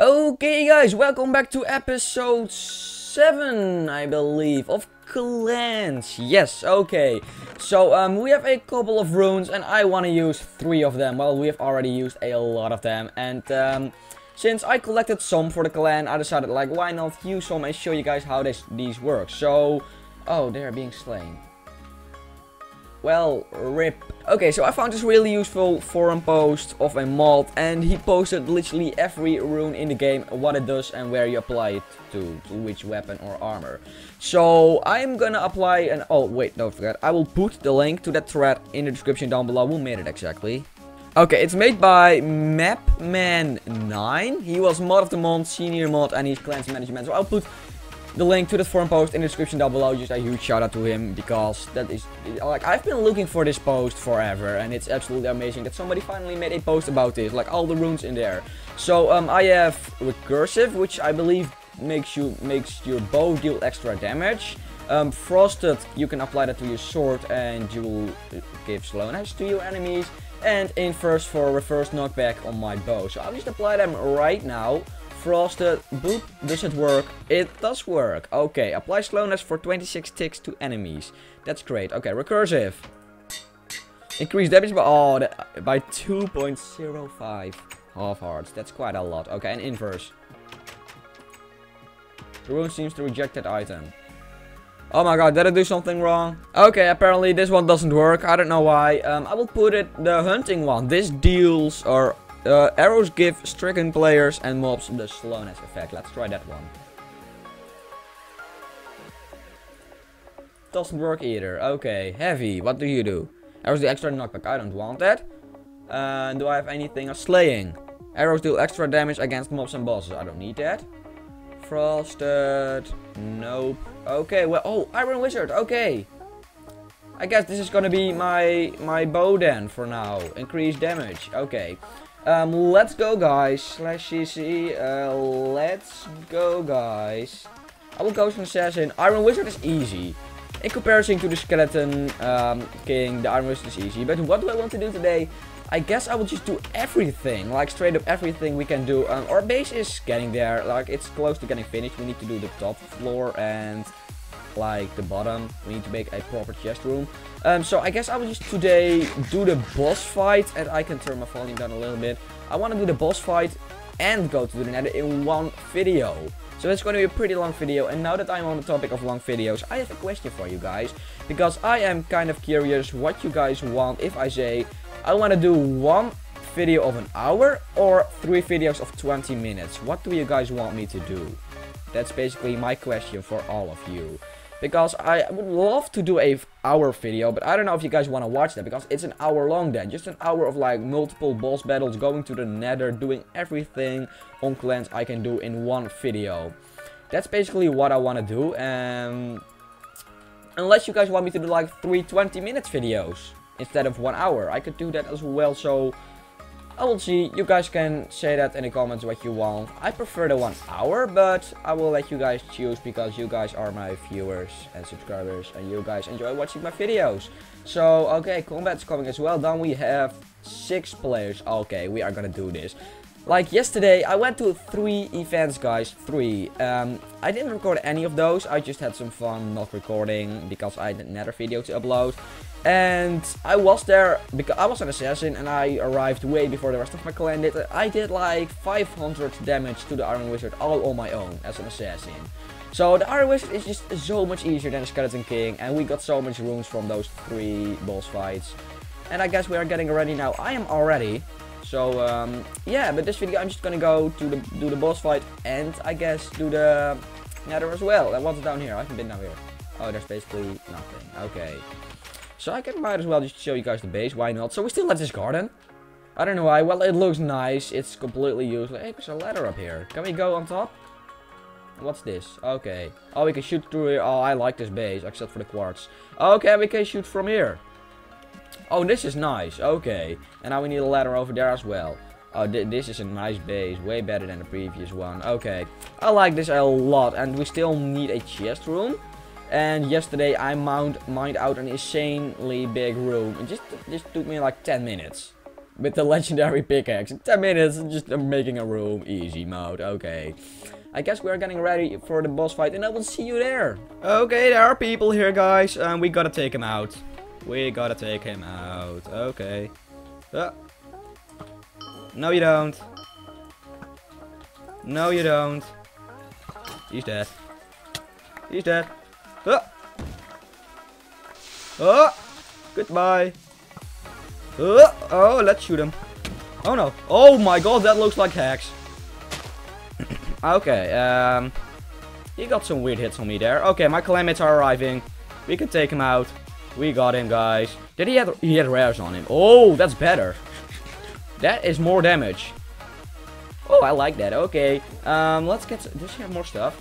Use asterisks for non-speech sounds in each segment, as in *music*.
Okay guys, welcome back to episode 7, I believe, of Clans. Yes, okay. So, um, we have a couple of runes and I want to use 3 of them. Well, we have already used a lot of them. And, um, since I collected some for the clan, I decided, like, why not use some and show you guys how this, these work. So, oh, they're being slain. Well, rip. Okay, so I found this really useful forum post of a mod and he posted literally every rune in the game, what it does and where you apply it to, to which weapon or armor. So I'm gonna apply an, oh wait, don't forget, I will put the link to that thread in the description down below, who made it exactly. Okay, it's made by Mapman9. He was mod of the month, senior mod, and he's clans management. So I'll put the link to the forum post in the description down below. Just a huge shout out to him because that is like I've been looking for this post forever and it's absolutely amazing that somebody finally made a post about this. Like all the runes in there. So um, I have recursive, which I believe makes you makes your bow deal extra damage. Um, frosted, you can apply that to your sword and you will give slowness to your enemies. And inverse for reverse knockback on my bow. So I'll just apply them right now. Frosted, boop, does it work? It does work. Okay, apply slowness for 26 ticks to enemies. That's great. Okay, recursive. Increase damage by, oh, by 2.05 half hearts. That's quite a lot. Okay, and inverse. The rune seems to reject that item. Oh my god, did I do something wrong? Okay, apparently this one doesn't work. I don't know why. Um, I will put it the hunting one. This deals or uh, arrows give stricken players and mobs the slowness effect. Let's try that one. Doesn't work either. Okay, heavy. What do you do? Arrows do extra knockback. I don't want that. Uh, do I have anything of slaying? Arrows deal extra damage against mobs and bosses. I don't need that. Frosted. Nope. Okay, well, oh, Iron Wizard. Okay. I guess this is gonna be my my bow then for now. Increase damage. Okay. Um, let's go, guys. Slash CC. Uh, let's go, guys. I will go to Assassin. Iron Wizard is easy. In comparison to the Skeleton um, King, the Iron Wizard is easy. But what do I want to do today? I guess I will just do everything. Like, straight up everything we can do. Um, our base is getting there. Like, it's close to getting finished. We need to do the top floor and like the bottom. We need to make a proper chest room. Um, so I guess I will just today do the boss fight and I can turn my volume down a little bit. I want to do the boss fight and go to the nether in one video. So it's going to be a pretty long video and now that I'm on the topic of long videos, I have a question for you guys. Because I am kind of curious what you guys want if I say I want to do one video of an hour or three videos of 20 minutes. What do you guys want me to do? That's basically my question for all of you. Because I would love to do a hour video, but I don't know if you guys want to watch that. Because it's an hour long then. Just an hour of like multiple boss battles, going to the nether, doing everything on clans I can do in one video. That's basically what I want to do. And unless you guys want me to do like three 20 minutes videos instead of one hour. I could do that as well. So I will see. You guys can say that in the comments what you want. I prefer the one hour, but I will let you guys choose because you guys are my viewers and subscribers and you guys enjoy watching my videos. So, okay, combat's coming as well. Then we have six players. Okay, we are gonna do this. Like yesterday, I went to three events, guys. Three. Um, I didn't record any of those. I just had some fun not recording because I had another video to upload. And I was there because I was an assassin and I arrived way before the rest of my clan did. I did like 500 damage to the Iron Wizard all on my own as an assassin. So the Iron Wizard is just so much easier than the Skeleton King and we got so much runes from those three boss fights. And I guess we are getting ready now. I am already. So um, yeah, but this video I'm just gonna go to the do the boss fight and I guess do the nether as well. And what's down here? I haven't been down here. Oh, there's basically nothing. Okay. So I can might as well just show you guys the base, why not? So we still have this garden. I don't know why, well it looks nice, it's completely useless. Hey, there's a ladder up here. Can we go on top? What's this? Okay. Oh, we can shoot through here. Oh, I like this base, except for the quartz. Okay, we can shoot from here. Oh, this is nice. Okay. And now we need a ladder over there as well. Oh, th this is a nice base. Way better than the previous one. Okay. I like this a lot. And we still need a chest room. And yesterday I mount, mined out an insanely big room. It just, just took me like 10 minutes. with the *laughs* legendary pickaxe. 10 minutes, just making a room. Easy mode, okay. I guess we're getting ready for the boss fight and I will see you there. Okay, there are people here, guys. And we gotta take them out. We gotta take him out. Okay. Uh. No, you don't. No, you don't. He's dead. He's dead. Uh. Oh! Goodbye. Uh, oh, let's shoot him. Oh no. Oh my god, that looks like hacks. *coughs* okay, um... He got some weird hits on me there. Okay, my calamities are arriving. We can take him out. We got him, guys. Did he have he had rares on him? Oh, that's better. That is more damage. Oh, I like that. Okay. Um, let's get... Does he have more stuff?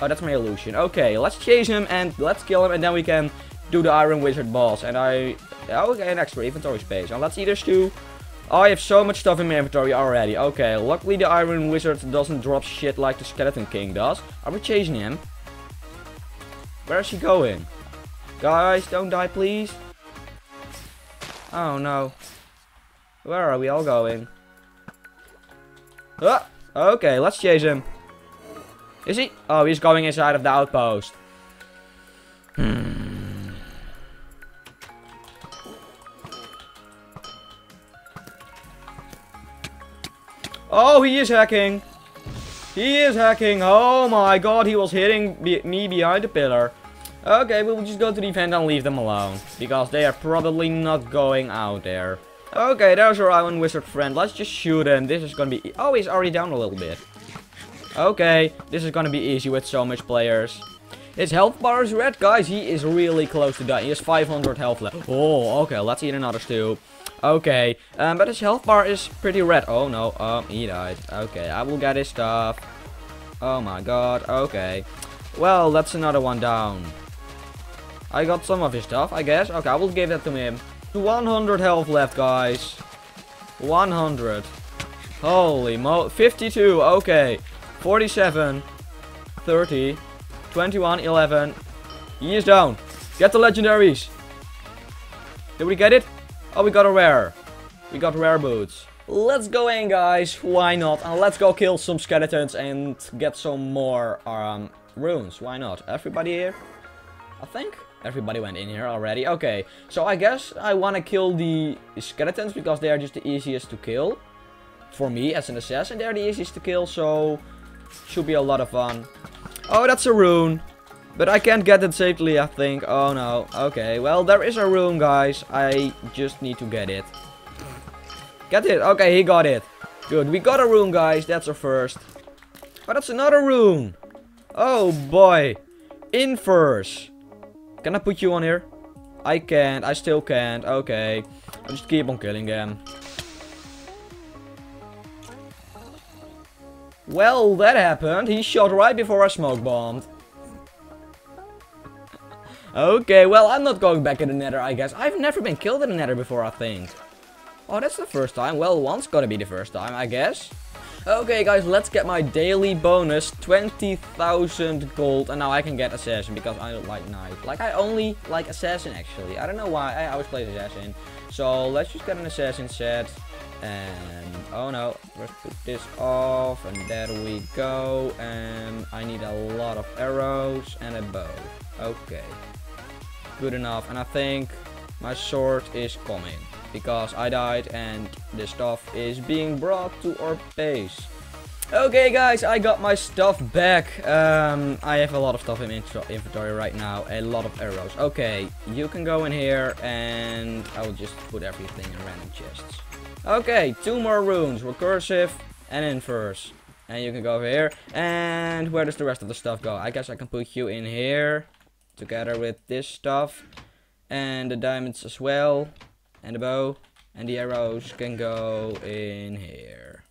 Oh, that's my illusion. Okay, let's chase him and let's kill him and then we can do the Iron Wizard boss. And I... Okay, an extra inventory space. And let's eat this too. Oh, I have so much stuff in my inventory already. Okay, luckily the Iron Wizard doesn't drop shit like the Skeleton King does. Are we chasing him? Where is he going? Guys, don't die, please. Oh, no. Where are we all going? Oh, okay, let's chase him. Is he? Oh, he's going inside of the outpost. Hmm. Oh, he is hacking. He is hacking. Oh my god, he was hitting me behind the pillar. Okay, we'll just go to the event and leave them alone. Because they are probably not going out there. Okay, there's our Iron Wizard friend. Let's just shoot him. This is gonna be... Oh, he's already down a little bit. Okay, this is gonna be easy with so much players. His health bar is red, guys. He is really close to dying. He has 500 health left. Oh, okay. Let's eat another stew. Okay, um, but his health bar is pretty red. Oh, no. Um, he died. Okay, I will get his stuff. Oh, my God. Okay. Well, that's another one down. I got some of his stuff, I guess. Okay, I will give that to him. 100 health left, guys. 100. Holy mo... 52. Okay. 47, 30, 21, 11. He is down. Get the legendaries. Did we get it? Oh, we got a rare. We got rare boots. Let's go in, guys. Why not? And let's go kill some skeletons and get some more um, runes. Why not? Everybody here? I think everybody went in here already. Okay, so I guess I want to kill the skeletons because they are just the easiest to kill. For me, as an assassin, they're the easiest to kill, so should be a lot of fun. Oh, that's a rune. But I can't get it safely, I think. Oh, no. Okay, well, there is a rune, guys. I just need to get it. Get it. Okay, he got it. Good. We got a rune, guys. That's our first. Oh, that's another rune. Oh, boy. Inverse. Can I put you on here? I can't. I still can't. Okay. I'll just keep on killing them. Well, that happened. He shot right before I smoke bombed. okay, well, I'm not going back in the nether, I guess. I've never been killed in the nether before, I think. Oh, that's the first time. Well, one's gonna be the first time, I guess. Okay, guys, let's get my daily bonus. 20,000 gold. And now I can get Assassin because I don't like Knight. Like, I only like Assassin, actually. I don't know why. I always play Assassin. So, let's just get an Assassin set. And, oh no, let's put this off, and there we go. And I need a lot of arrows and a bow. Okay, good enough. And I think my sword is coming, because I died and the stuff is being brought to our base. Okay guys, I got my stuff back. Um, I have a lot of stuff in inventory right now. A lot of arrows. Okay, you can go in here and I will just put everything in random chests. Okay, two more runes. Recursive and inverse. And you can go over here. And where does the rest of the stuff go? I guess I can put you in here. Together with this stuff. And the diamonds as well. And the bow. And the arrows can go in here.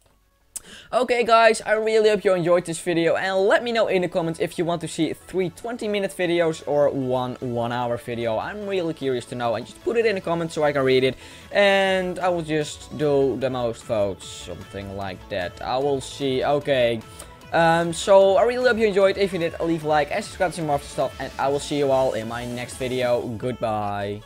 Okay guys, I really hope you enjoyed this video and let me know in the comments if you want to see three 20 minute videos or one 1 hour video. I'm really curious to know and just put it in the comments so I can read it and I will just do the most votes, something like that. I will see, okay. Um, so I really hope you enjoyed. If you did, leave a like and subscribe to more stuff and I will see you all in my next video. Goodbye.